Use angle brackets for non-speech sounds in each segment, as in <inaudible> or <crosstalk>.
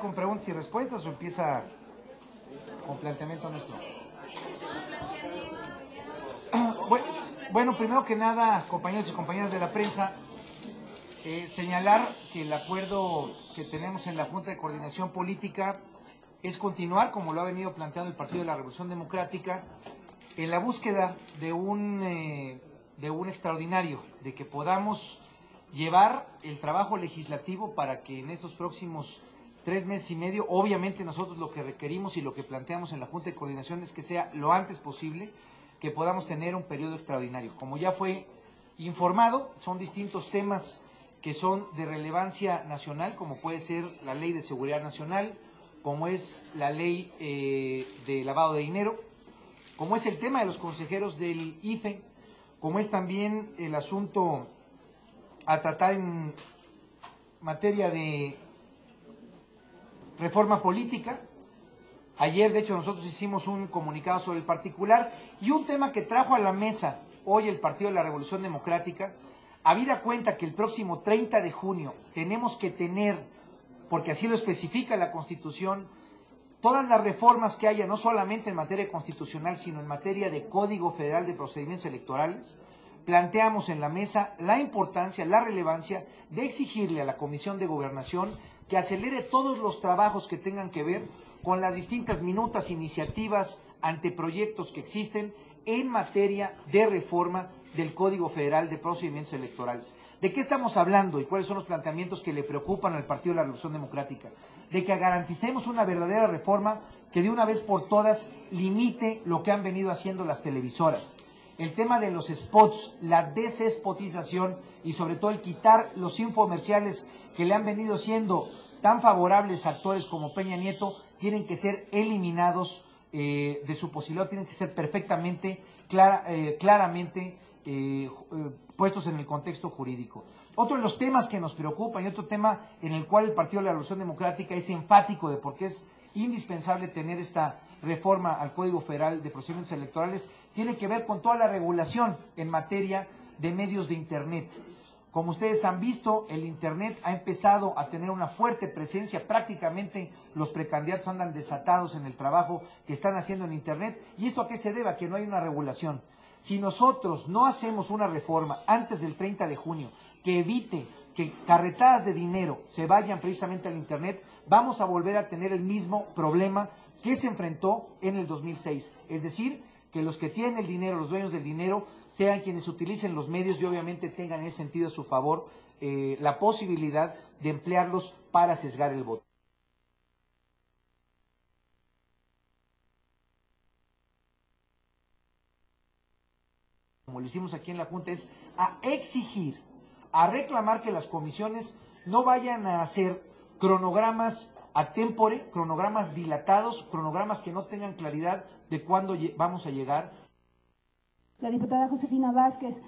¿Con preguntas y respuestas o empieza con planteamiento nuestro? <clears throat> Bueno, primero que nada, compañeros y compañeras de la prensa, eh, señalar que el acuerdo que tenemos en la Junta de Coordinación Política es continuar, como lo ha venido planteando el Partido de la Revolución Democrática, en la búsqueda de un, eh, de un extraordinario, de que podamos llevar el trabajo legislativo para que en estos próximos tres meses y medio, obviamente nosotros lo que requerimos y lo que planteamos en la Junta de Coordinación es que sea lo antes posible, que podamos tener un periodo extraordinario. Como ya fue informado, son distintos temas que son de relevancia nacional, como puede ser la ley de seguridad nacional, como es la ley eh, de lavado de dinero, como es el tema de los consejeros del IFE, como es también el asunto a tratar en materia de reforma política. Ayer, de hecho, nosotros hicimos un comunicado sobre el particular y un tema que trajo a la mesa hoy el Partido de la Revolución Democrática, habida cuenta que el próximo 30 de junio tenemos que tener, porque así lo especifica la Constitución, todas las reformas que haya, no solamente en materia constitucional, sino en materia de Código Federal de Procedimientos Electorales, planteamos en la mesa la importancia, la relevancia de exigirle a la Comisión de Gobernación que acelere todos los trabajos que tengan que ver con las distintas minutas, iniciativas, anteproyectos que existen en materia de reforma del Código Federal de Procedimientos Electorales. ¿De qué estamos hablando y cuáles son los planteamientos que le preocupan al Partido de la Revolución Democrática? De que garanticemos una verdadera reforma que de una vez por todas limite lo que han venido haciendo las televisoras. El tema de los spots, la desespotización y sobre todo el quitar los infomerciales que le han venido siendo tan favorables a actores como Peña Nieto, tienen que ser eliminados eh, de su posibilidad, tienen que ser perfectamente, clara, eh, claramente eh, puestos en el contexto jurídico. Otro de los temas que nos preocupan y otro tema en el cual el Partido de la Revolución Democrática es enfático de por qué es indispensable tener esta reforma al Código Federal de Procedimientos Electorales tiene que ver con toda la regulación en materia de medios de Internet. Como ustedes han visto, el Internet ha empezado a tener una fuerte presencia. Prácticamente los precandidatos andan desatados en el trabajo que están haciendo en Internet. ¿Y esto a qué se debe? A que no hay una regulación. Si nosotros no hacemos una reforma antes del 30 de junio que evite que carretadas de dinero se vayan precisamente al Internet, vamos a volver a tener el mismo problema que se enfrentó en el 2006. Es decir, que los que tienen el dinero, los dueños del dinero, sean quienes utilicen los medios y obviamente tengan en ese sentido a su favor eh, la posibilidad de emplearlos para sesgar el voto. Como lo hicimos aquí en la Junta, es a exigir, a reclamar que las comisiones no vayan a hacer cronogramas a tempore, cronogramas dilatados, cronogramas que no tengan claridad de cuándo vamos a llegar. La diputada Josefina Vázquez,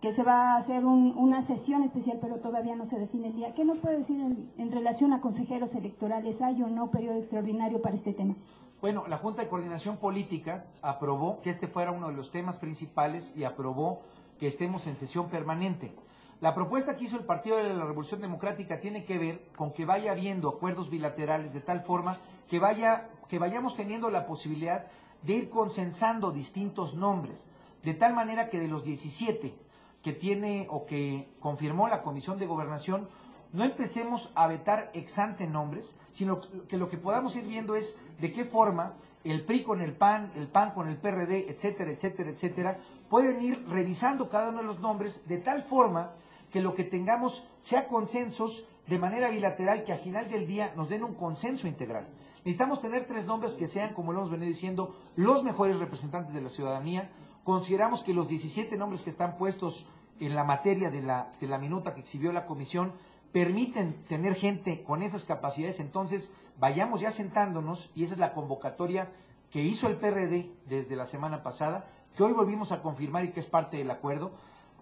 que se va a hacer una sesión especial, pero todavía no se define el día. ¿Qué nos puede decir en, relación a consejeros electorales? ¿Hay o no periodo extraordinario para este tema? Bueno, la Junta de Coordinación Política aprobó que este fuera uno de los temas principales y aprobó que estemos en sesión permanente. La propuesta que hizo el Partido de la Revolución Democrática tiene que ver con que vaya habiendo acuerdos bilaterales de tal forma que, vaya, que vayamos teniendo la posibilidad de ir consensando distintos nombres, de tal manera que de los 17 que tiene o que confirmó la Comisión de Gobernación, no empecemos a vetar ex ante nombres, sino que lo que podamos ir viendo es de qué forma el PRI con el PAN, el PAN con el PRD, etcétera, etcétera, etcétera, pueden ir revisando cada uno de los nombres de tal forma que lo que tengamos sea consensos de manera bilateral que al final del día nos den un consenso integral. Necesitamos tener tres nombres que sean, como lo hemos venido diciendo, los mejores representantes de la ciudadanía. Consideramos que los 17 nombres que están puestos en la materia de la, de la minuta que exhibió la comisión permiten tener gente con esas capacidades. Entonces, vayamos ya sentándonos, y esa es la convocatoria que hizo el PRD desde la semana pasada, que hoy volvimos a confirmar y que es parte del acuerdo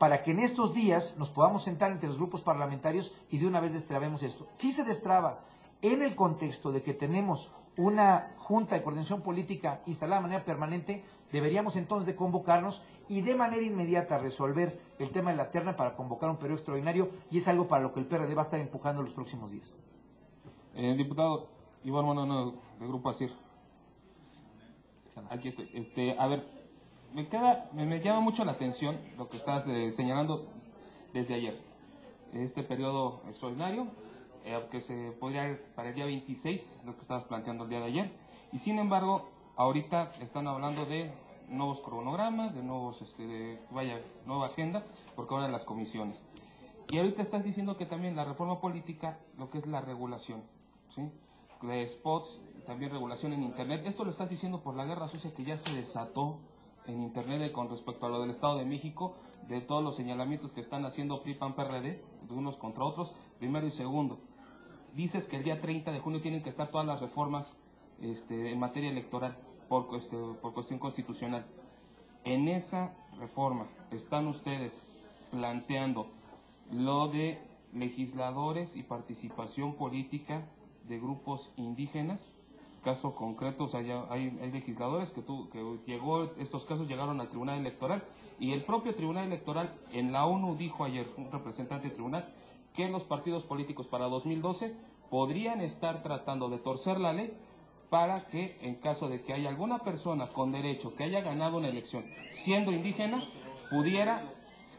para que en estos días nos podamos sentar entre los grupos parlamentarios y de una vez destrabemos esto. Si se destraba en el contexto de que tenemos una Junta de Coordinación Política instalada de manera permanente, deberíamos entonces de convocarnos y de manera inmediata resolver el tema de la terna para convocar un periodo extraordinario y es algo para lo que el PRD va a estar empujando los próximos días. Eh, diputado Iván Monano, del Grupo ASIR. Aquí estoy. Este, a ver, me, queda, me, llama mucho la atención lo que estás eh, señalando desde ayer. Este periodo extraordinario, eh, que se podría para el día 26, lo que estabas planteando el día de ayer. Y sin embargo, ahorita están hablando de nuevos cronogramas, de nuevos, este, de, vaya, nueva agenda, porque ahora las comisiones. Y ahorita estás diciendo que también la reforma política, lo que es la regulación, ¿sí? de spots, también regulación en Internet. Esto lo estás diciendo por la guerra sucia que ya se desató en Internet con respecto a lo del Estado de México, de todos los señalamientos que están haciendo PRI, PRD, de unos contra otros, primero y segundo. Dices que el día 30 de junio tienen que estar todas las reformas este, en materia electoral por, este, por cuestión constitucional. En esa reforma están ustedes planteando lo de legisladores y participación política de grupos indígenas. Caso concreto, hay, hay, legisladores que, tu, que llegó, estos casos llegaron al Tribunal Electoral y el propio Tribunal Electoral en la ONU dijo ayer, un representante del tribunal, que los partidos políticos para 2012 podrían estar tratando de torcer la ley para que en caso de que haya alguna persona con derecho que haya ganado una elección siendo indígena, pudiera,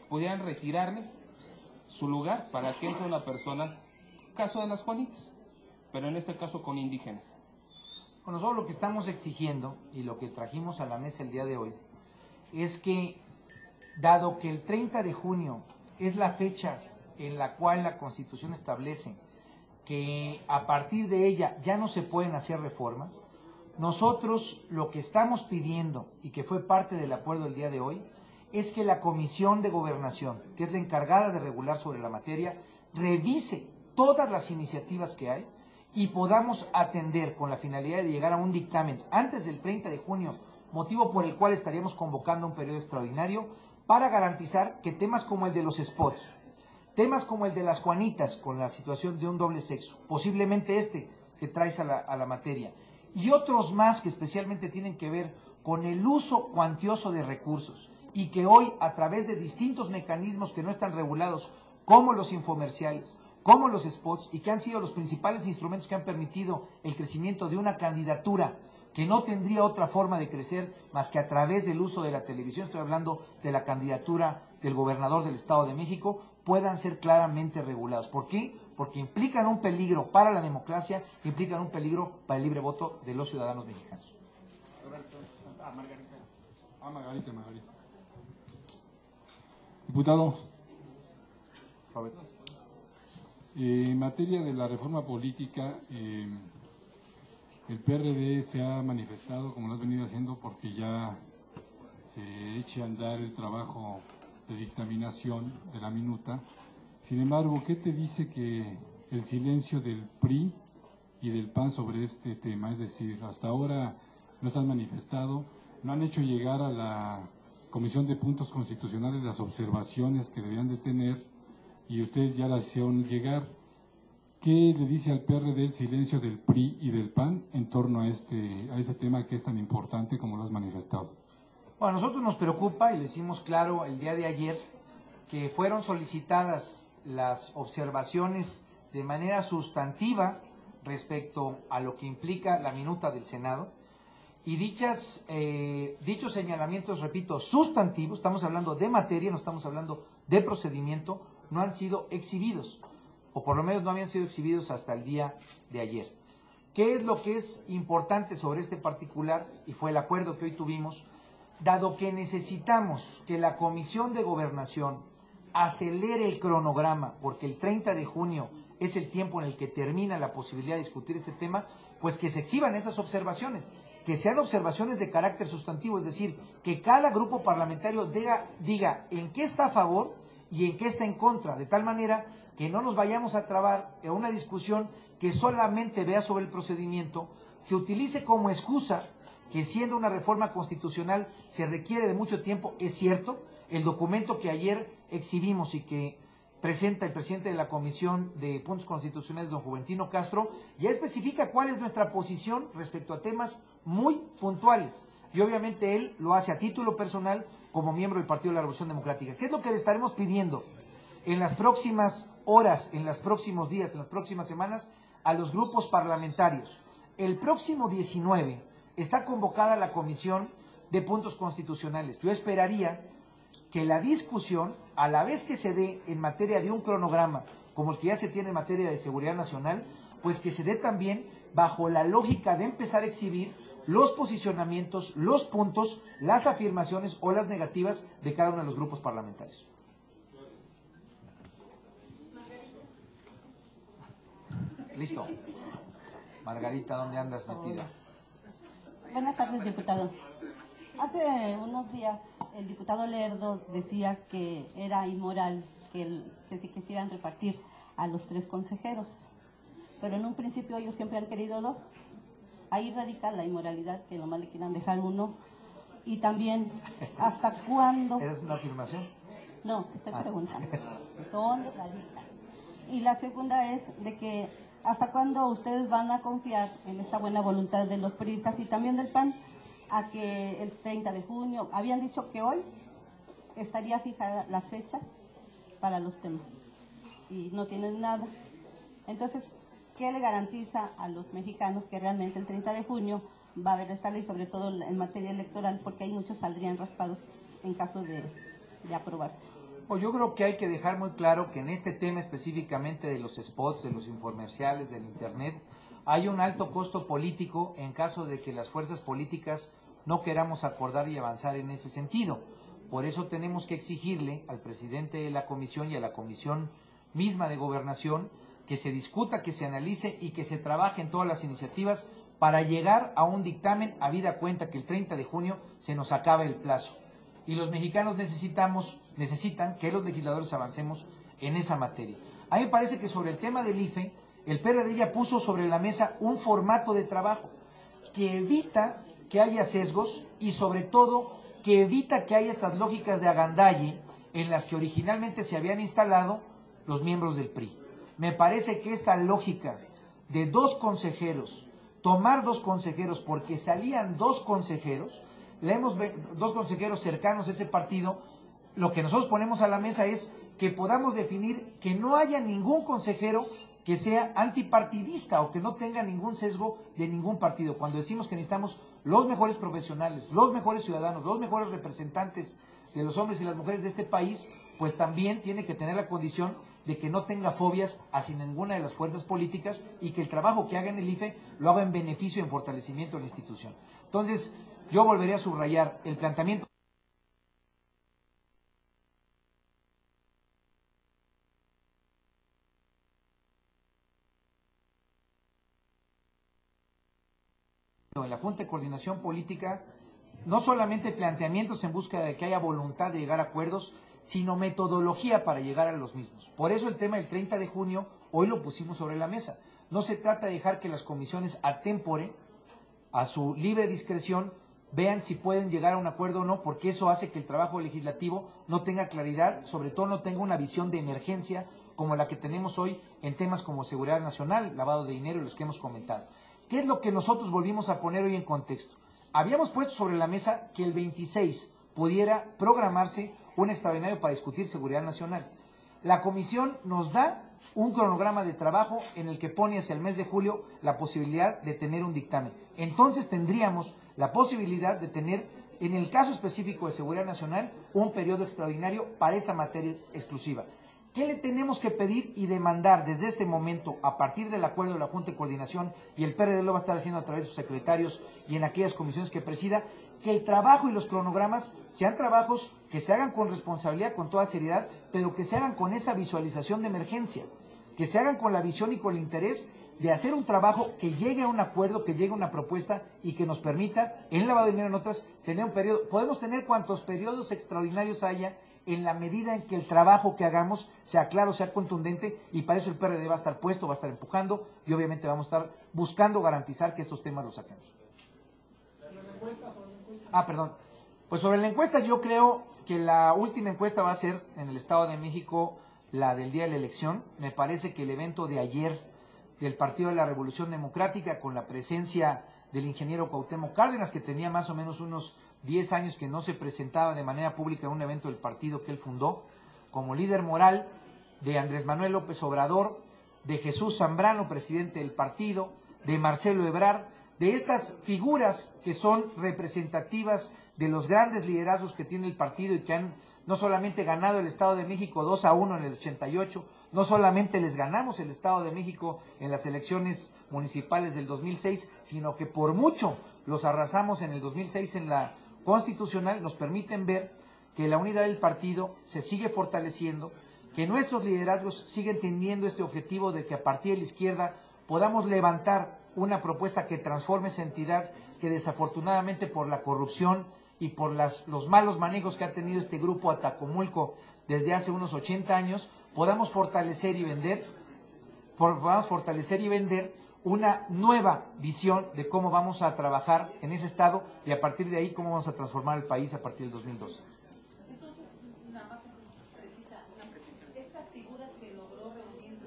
pudieran retirarle su lugar para que entre una persona, caso de las Juanitas pero en este caso con indígenas. Bueno, nosotros lo que estamos exigiendo y lo que trajimos a la mesa el día de hoy es que, dado que el 30 de junio es la fecha en la cual la Constitución establece que a partir de ella ya no se pueden hacer reformas, nosotros lo que estamos pidiendo y que fue parte del acuerdo el día de hoy es que la Comisión de Gobernación, que es la encargada de regular sobre la materia, revise todas las iniciativas que hay y podamos atender con la finalidad de llegar a un dictamen antes del 30 de junio, motivo por el cual estaríamos convocando un periodo extraordinario para garantizar que temas como el de los spots, temas como el de las Juanitas con la situación de un doble sexo, posiblemente este que traes a la, a la materia, y otros más que especialmente tienen que ver con el uso cuantioso de recursos y que hoy a través de distintos mecanismos que no están regulados, como los infomerciales, como los spots y que han sido los principales instrumentos que han permitido el crecimiento de una candidatura que no tendría otra forma de crecer más que a través del uso de la televisión, estoy hablando de la candidatura del gobernador del Estado de México, puedan ser claramente regulados. ¿Por qué? Porque implican un peligro para la democracia, implican un peligro para el libre voto de los ciudadanos mexicanos. Ah, Margarita, Margarita. Diputado. Roberto. Eh, en materia de la reforma política, eh, el PRD se ha manifestado, como lo has venido haciendo, porque ya se eche a andar el trabajo de dictaminación de la minuta. Sin embargo, ¿qué te dice que el silencio del PRI y del PAN sobre este tema? Es decir, hasta ahora no se han manifestado, no han hecho llegar a la Comisión de Puntos Constitucionales las observaciones que debían de tener y ustedes ya la hicieron llegar. ¿Qué le dice al PRD el silencio del PRI y del PAN en torno a este, a este tema que es tan importante como lo has manifestado? Bueno, a nosotros nos preocupa y le hicimos claro el día de ayer que fueron solicitadas las observaciones de manera sustantiva respecto a lo que implica la minuta del Senado y dichas, eh, dichos señalamientos, repito, sustantivos, estamos hablando de materia, no estamos hablando de procedimiento, no han sido exhibidos, o por lo menos no habían sido exhibidos hasta el día de ayer. ¿Qué es lo que es importante sobre este particular? Y fue el acuerdo que hoy tuvimos, dado que necesitamos que la Comisión de Gobernación acelere el cronograma, porque el 30 de junio es el tiempo en el que termina la posibilidad de discutir este tema, pues que se exhiban esas observaciones, que sean observaciones de carácter sustantivo, es decir, que cada grupo parlamentario diga, diga en qué está a favor y en qué está en contra, de tal manera que no nos vayamos a trabar en una discusión que solamente vea sobre el procedimiento, que utilice como excusa que siendo una reforma constitucional se requiere de mucho tiempo, es cierto, el documento que ayer exhibimos y que presenta el presidente de la Comisión de Puntos Constitucionales, don Juventino Castro, ya especifica cuál es nuestra posición respecto a temas muy puntuales. Y obviamente él lo hace a título personal como miembro del Partido de la Revolución Democrática. ¿Qué es lo que le estaremos pidiendo en las próximas horas, en los próximos días, en las próximas semanas? a los grupos parlamentarios. El próximo 19 está convocada la Comisión de Puntos Constitucionales. Yo esperaría que la discusión, a la vez que se dé en materia de un cronograma, como el que ya se tiene en materia de seguridad nacional, pues que se dé también bajo la lógica de empezar a exhibir los posicionamientos, los puntos, las afirmaciones o las negativas de cada uno de los grupos parlamentarios. Listo. Margarita, ¿dónde andas metida? Buenas tardes, diputado. Hace unos días el diputado Lerdo decía que era inmoral que, que se quisieran repartir a los tres consejeros, pero en un principio ellos siempre han querido dos. Ahí radica la inmoralidad que nomás le quieran dejar uno. Y también, ¿hasta cuándo? ¿Eres una afirmación? No, estoy Ah. preguntando. ¿Dónde radica? Y la segunda es de que hasta cuándo ustedes van a confiar en esta buena voluntad de los periodistas y también del PAN a que el 30 de junio, habían dicho que hoy estaría fijada las fechas para los temas y no tienen nada. Entonces, ¿qué le garantiza a los mexicanos que realmente el 30 de junio va a haber esta ley, sobre todo en materia electoral, porque ahí muchos saldrían raspados en caso de, de aprobarse? Pues yo creo que hay que dejar muy claro que en este tema específicamente de los spots, de los infomerciales, del Internet, hay un alto costo político en caso de que las fuerzas políticas no queramos acordar y avanzar en ese sentido. Por eso tenemos que exigirle al presidente de la comisión y a la comisión misma de gobernación que se discuta, que se analice y que se trabaje en todas las iniciativas para llegar a un dictamen a vida cuenta que el 30 de junio se nos acabe el plazo y los mexicanos necesitamos, necesitan que los legisladores avancemos en esa materia. A mí me parece que sobre el tema del IFE, el PRD ya puso sobre la mesa un formato de trabajo que evita que haya sesgos y sobre todo que evita que haya estas lógicas de agandalle en las que originalmente se habían instalado los miembros del PRI. Me parece que esta lógica de dos consejeros, tomar dos consejeros porque salían dos consejeros, le hemos dos consejeros cercanos a ese partido, lo que nosotros ponemos a la mesa es que podamos definir que no haya ningún consejero que sea antipartidista o que no tenga ningún sesgo de ningún partido. Cuando decimos que necesitamos los mejores profesionales, los mejores ciudadanos, los mejores representantes de los hombres y las mujeres de este país, pues también tiene que tener la condición de que no tenga fobias hacia ninguna de las fuerzas políticas y que el trabajo que haga en el IFE lo haga en beneficio y en fortalecimiento de la institución. Entonces, yo volveré a subrayar el planteamiento. en la Junta de Coordinación Política no solamente planteamientos en busca de que haya voluntad de llegar a acuerdos, sino metodología para llegar a los mismos. Por eso el tema del 30 de junio hoy lo pusimos sobre la mesa. No se trata de dejar que las comisiones atempore a su libre discreción vean si pueden llegar a un acuerdo o no, porque eso hace que el trabajo legislativo no tenga claridad, sobre todo no tenga una visión de emergencia como la que tenemos hoy en temas como seguridad nacional, lavado de dinero y los que hemos comentado. ¿Qué es lo que nosotros volvimos a poner hoy en contexto? Habíamos puesto sobre la mesa que el 26 pudiera programarse un extraordinario para discutir seguridad nacional. La comisión nos da un cronograma de trabajo en el que pone hacia el mes de julio la posibilidad de tener un dictamen. Entonces tendríamos la posibilidad de tener, en el caso específico de seguridad nacional, un periodo extraordinario para esa materia exclusiva. ¿Qué le tenemos que pedir y demandar desde este momento, a partir del acuerdo de la Junta de Coordinación, y el PRD lo va a estar haciendo a través de sus secretarios y en aquellas comisiones que presida, que el trabajo y los cronogramas sean trabajos que se hagan con responsabilidad, con toda seriedad, pero que se hagan con esa visualización de emergencia, que se hagan con la visión y con el interés de hacer un trabajo que llegue a un acuerdo, que llegue a una propuesta y que nos permita, en lavado de dinero en otras, tener un periodo. Podemos tener cuantos periodos extraordinarios haya en la medida en que el trabajo que hagamos sea claro, sea contundente, y para eso el PRD va a estar puesto, va a estar empujando, y obviamente vamos a estar buscando garantizar que estos temas los saquemos. Ah, perdón. Pues sobre la encuesta yo creo que la última encuesta va a ser en el Estado de México la del día de la elección. Me parece que el evento de ayer del Partido de la Revolución Democrática con la presencia del ingeniero Cuauhtémoc Cárdenas, que tenía más o menos unos 10 años que no se presentaba de manera pública en un evento del partido que él fundó, como líder moral de Andrés Manuel López Obrador, de Jesús Zambrano, presidente del partido, de Marcelo Ebrard, de estas figuras que son representativas de los grandes liderazgos que tiene el partido y que han no solamente ganado el Estado de México 2 a 1 en el 88, no solamente les ganamos el Estado de México en las elecciones municipales del 2006, sino que por mucho los arrasamos en el 2006 en la constitucional, nos permiten ver que la unidad del partido se sigue fortaleciendo, que nuestros liderazgos siguen teniendo este objetivo de que a partir de la izquierda podamos levantar una propuesta que transforme esa entidad que desafortunadamente por la corrupción y por las, los malos manejos que ha tenido este grupo Atacomulco desde hace unos 80 años, podamos fortalecer y vender, podamos fortalecer y vender una nueva visión de cómo vamos a trabajar en ese estado y a partir de ahí cómo vamos a transformar el país a partir del 2012. Entonces, nada más precisa una. Estas figuras que logró reunir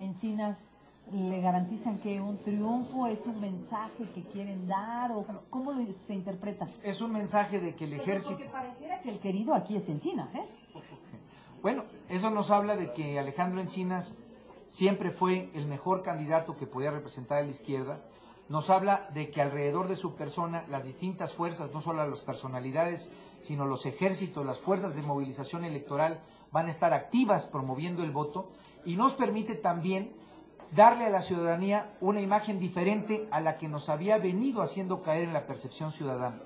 Encinas le garantizan que un triunfo es un mensaje que quieren dar o cómo se interpreta. Es un mensaje de que el ejército. Porque pareciera que el querido aquí es Encinas, ¿eh? <laughs> Bueno, eso nos habla de que Alejandro Encinas siempre fue el mejor candidato que podía representar a la izquierda. Nos habla de que alrededor de su persona las distintas fuerzas, no solo las personalidades, sino los ejércitos, las fuerzas de movilización electoral van a estar activas promoviendo el voto y nos permite también darle a la ciudadanía una imagen diferente a la que nos había venido haciendo caer en la percepción ciudadana.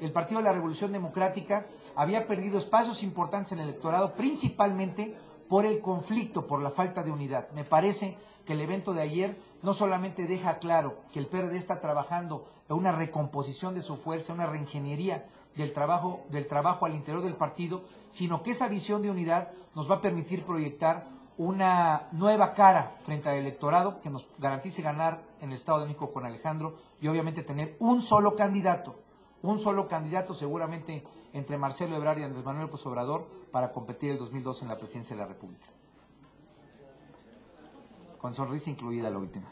El Partido de la Revolución Democrática había perdido espacios importantes en el electorado, principalmente por el conflicto, por la falta de unidad. Me parece que el evento de ayer no solamente deja claro que el PRD está trabajando en una recomposición de su fuerza, una reingeniería del trabajo, del trabajo al interior del partido, sino que esa visión de unidad nos va a permitir proyectar una nueva cara frente al electorado que nos garantice ganar en el Estado de México con Alejandro y obviamente tener un solo candidato, un solo candidato seguramente entre Marcelo Ebrard y Andrés Manuel López para competir el 2012 en la presidencia de la República. Con sonrisa incluida la última.